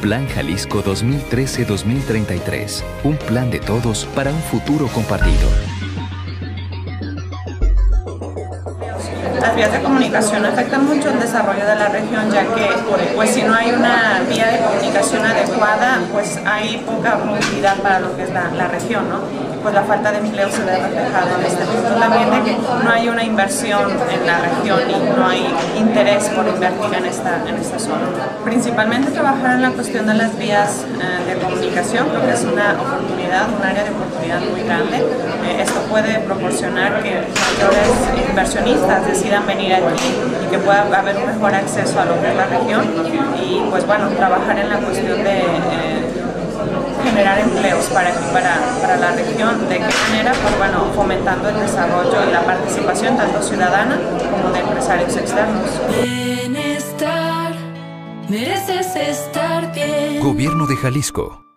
Plan Jalisco 2013-2033. Un plan de todos para un futuro compartido. Vías de comunicación afectan mucho el desarrollo de la región, ya que pues si no hay una vía de comunicación adecuada, pues hay poca movilidad para lo que es la, la región, ¿no? pues la falta de empleo se ve reflejado en este punto también de que no hay una inversión en la región y no hay interés por invertir en esta, en esta zona. Principalmente trabajar en la cuestión de las vías eh, de comunicación, creo que es una oportunidad, un área de oportunidad muy grande. Puede proporcionar que mayores inversionistas decidan venir aquí y que pueda haber un mejor acceso a lo que es la región y pues bueno, trabajar en la cuestión de eh, generar empleos para, para, para la región, de qué manera, pues bueno, fomentando el desarrollo y la participación tanto ciudadana como de empresarios externos. Bienestar, mereces estar bien. Gobierno de Jalisco.